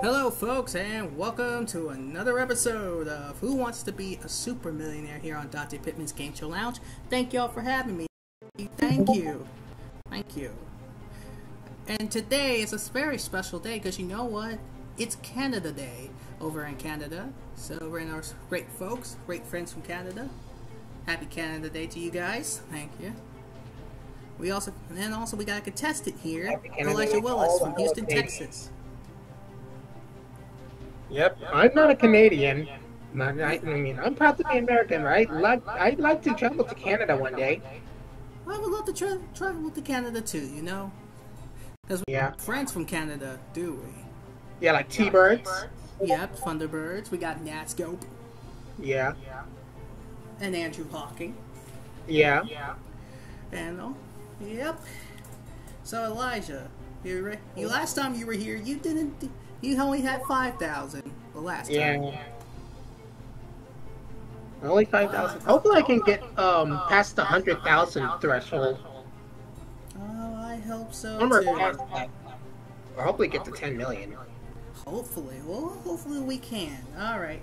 Hello, folks, and welcome to another episode of Who Wants to Be a Super Millionaire here on Dontae Pittman's Game Show Lounge. Thank y'all for having me. Thank you. Thank you. And today is a very special day because you know what? It's Canada Day over in Canada. So we're in our great folks, great friends from Canada. Happy Canada Day to you guys. Thank you. We also and then also we got a contestant here, Elijah Willis from Houston. Texas. Yep, I'm not a Canadian. Not, I, I mean, I'm proud to be American, right? Like, I'd like to travel to Canada one day. I would love to tra- travel to Canada too, you know? Because we're Yeah. friends from Canada, do we? Yeah, like T-birds. Yep, Thunderbirds. We got Natscope Yeah, and Andrew Hawking. yeah. Yeah. And oh, yep. So Elijah, you re- you last time you were here, you didn't. You only had five thousand the last time. Yeah. Only 5,000. Hopefully I can get um past the 100,000 threshold. Oh, I hope so too. past. Or hopefully get to 10 million. Hopefully, well, hopefully we can. All right.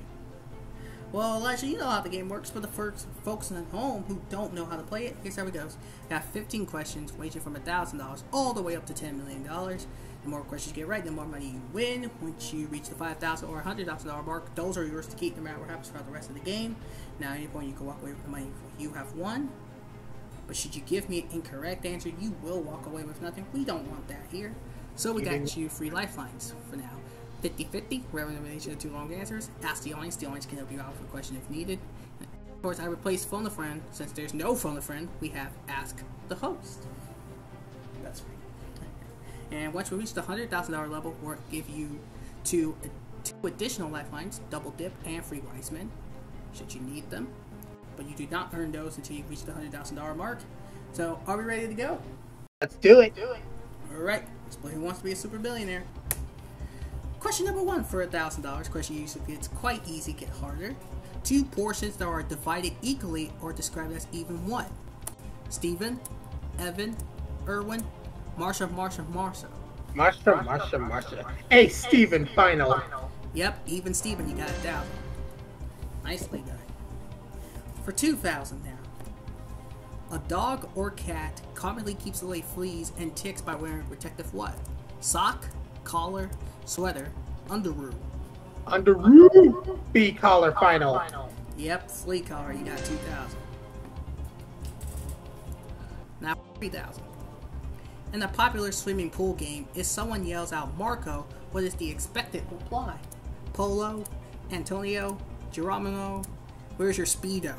Well, Elijah, you know how the game works. For the first folks at home who don't know how to play it, here's how it goes. Got 15 questions, ranging from $1,000 all the way up to $10 million. The more questions you get right, the more money you win. Once you reach the 5,000 or $100,000 mark, those are yours to keep no matter what happens throughout the rest of the game. Now, at any point, you can walk away with the money you have won. But should you give me an incorrect answer, you will walk away with nothing. We don't want that here. So we got you free lifelines for now. 50-50, rare elimination of two long answers. Ask the audience. The audience can help you out with a question if needed. Of course, I replaced phone a friend. Since there's no phone a friend, we have ask the host. That's right. And once we reach the hundred thousand dollar level, we'll give you two, two additional lifelines, double dip and free wise men, should you need them. But you do not earn those until you reach the hundred thousand dollar mark. So, are we ready to go? Let's do it. Do it. All right, let's play Who Wants to Be a Super Billionaire. Question number one for a thousand dollars. Question usually gets quite easy, get harder. Two portions that are divided equally or described as even what? Stephen, Evan, Erwin, Marsha, Marsha, Marsha. Marsha, Marsha, Marsha. Hey, Steven, final. Yep, even Stephen, you got it down. Nicely done. For two thousand now. A dog or cat commonly keeps away fleas and ticks by wearing protective what? Sock, collar, sweater, underoos. Under Roo B collar final. Yep, flea collar, you got 2,000. Now 3,000. In a popular swimming pool game, if someone yells out Marco, what is the expected reply? Polo, Antonio, Geronimo, where's your Speedo?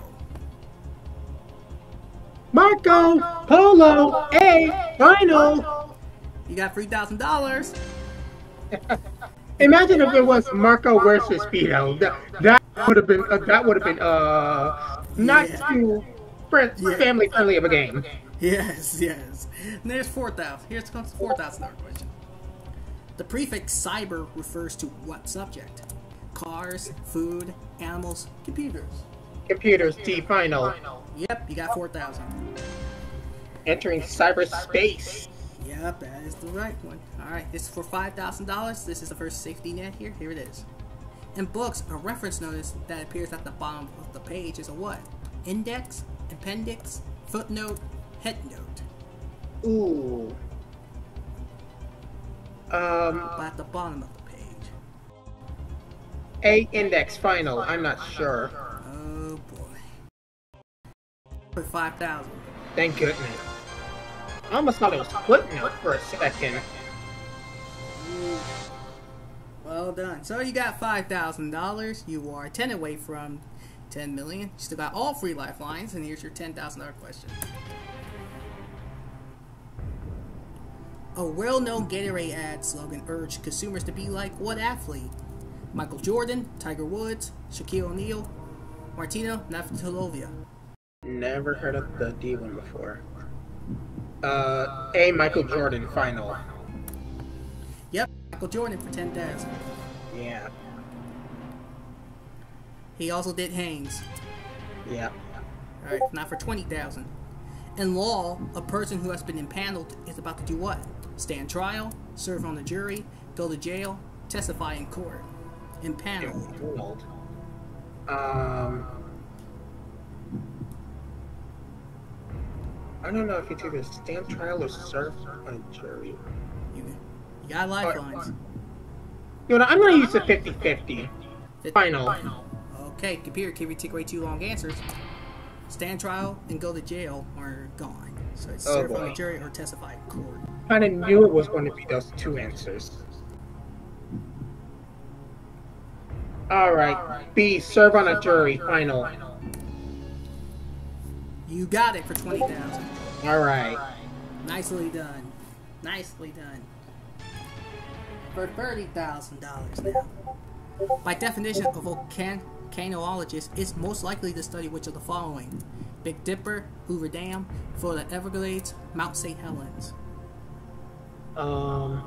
Marco, Polo, A, final. You got $3,000. Imagine if it was Marco versus Speedo. That, that would have been uh, that would have been uh not Yeah. too friend, Yeah. family friendly of a game. Yes, yes. And there's 4,000. Here's comes the $4,000 question. The prefix cyber refers to what subject? Cars, food, animals, computers. Computers T final. Yep, you got 4,000. Entering cyberspace. Yep, that is the right one. Alright, this is for $5,000. This is the first safety net here. Here it is. In books, a reference notice that appears at the bottom of the page is a what? Index, appendix, footnote, headnote. Ooh. Um, But at the bottom of the page. A index final. I'm not sure. Oh boy. For 5,000. Thank goodness. I almost thought it was footnote for a second. Well done. So you got five thousand dollars. You are ten away from ten million. You still got all free lifelines, and here's your ten thousand dollar question. A well-known Gatorade ad slogan urged consumers to be like what athlete? Michael Jordan, Tiger Woods, Shaquille O'Neal, Martina Navratilova. Never heard of the D one before. Uh, A Michael Jordan final. Yep, Michael Jordan for ten thousand. Yeah. He also did Hanes. Yeah. All right, now for twenty thousand. In law, a person who has been impaneled is about to do what? Stand trial, serve on the jury, go to jail, testify in court, in panel? Um, I don't know if it's either stand trial or serve on a jury. You, you got lifelines. You know, I'm going to use the 50-50. Final. Okay, computer, can we take away two long answers? Stand trial and go to jail or gone. So it's Oh, serve on boy. the jury or testify in court. Kind of knew it was going to be those two answers. All right. B. Serve on a jury. Final. You got it for twenty thousand. All right. Nicely done. Nicely done. For thirty thousand dollars now. By definition, a volcan- volcanologist is most likely to study which of the following: Big Dipper, Hoover Dam, Florida Everglades, Mount St. Helens. Um.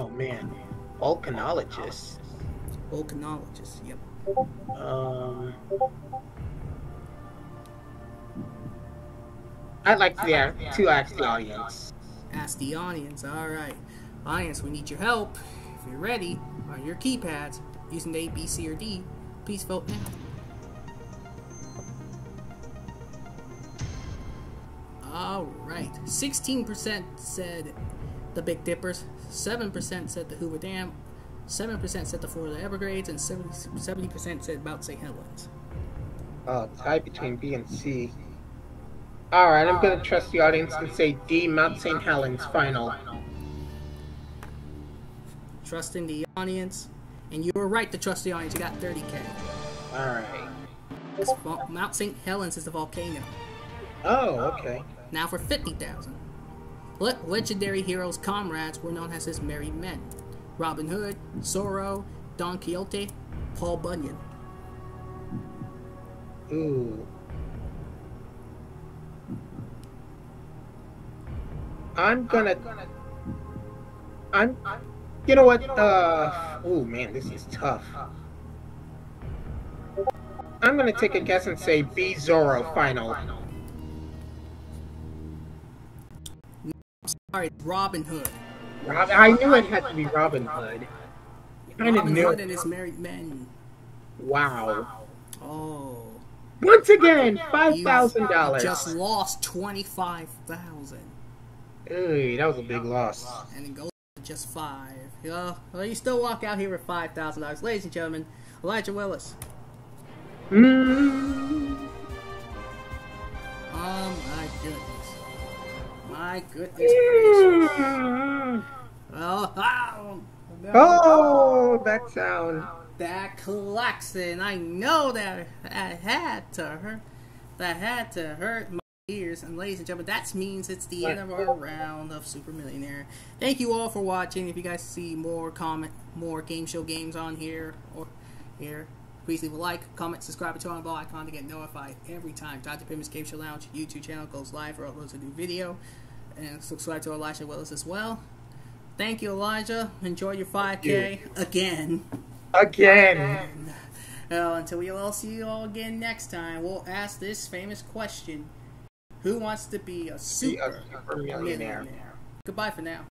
Oh man, volcanologists. Volcanologist. Yep. Um. I'd like to, yeah, to ask the audience. Ask the audience. All audience, we need your help. If you're ready, on your keypads, using A, B, C, or D, please vote now. All right, 16% said the Big Dippers, 7% said the Hoover Dam, 7% said the Florida Everglades, and 70, 70% said Mount St. Helens. Oh, between B and C. All right, I'm gonna trust the audience and say D. Mount St. Helens. Final. Trust in the audience, and you were right to trust the audience. You got 30k. All right. This Mount St. Helens is the volcano. Oh, okay. Now for 50,000. Le- legendary heroes' comrades were known as his merry men. Robin Hood, Zorro, Don Quixote, Paul Bunyan. Ooh. I'm gonna. I'm. You know what? Uh. Oh man, this is tough. I'm gonna take a guess and say B Zorro final. Sorry, Robin Hood. Rob, I knew it had to be Robin Hood. Kinda Robin knew Hood it. and his married men. Wow. Oh. Once again, five thousand dollars. Just lost 25,000. Ooh, that was a big loss. And it goes just five. Yeah, well, you still walk out here with $5,000. Ladies and gentlemen, Elijah Willis. Mm. Oh my goodness. My goodness. Mm. Oh, oh, no. Oh, that sound. that klaxon. I know that that had to hurt. That had to hurt my ears. And ladies and gentlemen, that means it's the end of our round of Super Millionaire. Thank you all for watching. If you guys see more comment, more game show games on here or here, please leave a like, comment, subscribe to our bell icon to get notified every time Dontae Pittman's Game Show Lounge YouTube channel goes live or uploads a new video. And subscribe to Elijah Willis as well. Thank you, Elijah. Enjoy your 5K again. Again. Well, until we all see you all again next time, we'll ask this famous question Who wants to be a Be super a super millionaire. millionaire? Goodbye for now.